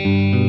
Mm-hmm.